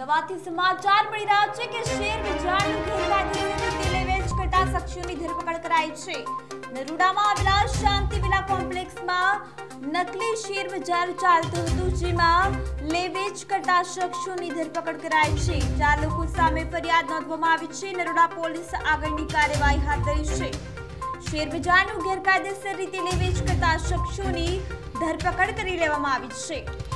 અમદાવાદથી સમાચાર મળી રહ્યા છે કે શેર વેચાણનું ગેરકાયદેસર રીતે વેચ કરતા શખ્સોની ધરપકડ કરાઈ છે. નરોડામાં આવેલા શાંતિ વિલા કોમ્પ્લેક્સમાં નકલી શેર બજાર ચાલતું હતું, જેમાં લેવેચ કરતા શખ્સોની ધરપકડ કરાઈ છે. ચાર લોકો સામે ફરિયાદ નોંધવામાં આવી છે. નરોડા પોલીસ આગળની કાર્યવાહી હાથ ધરી છે. શેર બજારનું ગેરકાયદેસર રીતે લેવેચ કરતા શખ્સોની ધરપકડ કરી લેવામાં આવી છે.